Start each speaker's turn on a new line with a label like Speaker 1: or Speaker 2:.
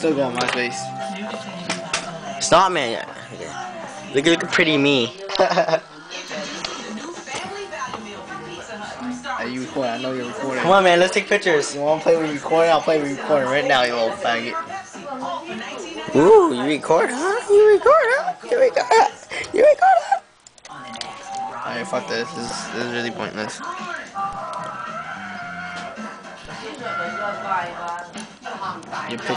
Speaker 1: still go on MySpace.
Speaker 2: Stop, man. Look, look at pretty me.
Speaker 1: Are you recording? I know you're recording.
Speaker 2: Come on, man. Let's take pictures.
Speaker 1: You wanna play with recording? I'll play with recording right now, you little faggot.
Speaker 2: Ooh, you record, huh? You record, huh? You record, huh? You record, huh?
Speaker 1: Alright, fuck this. This is, this is really pointless. Your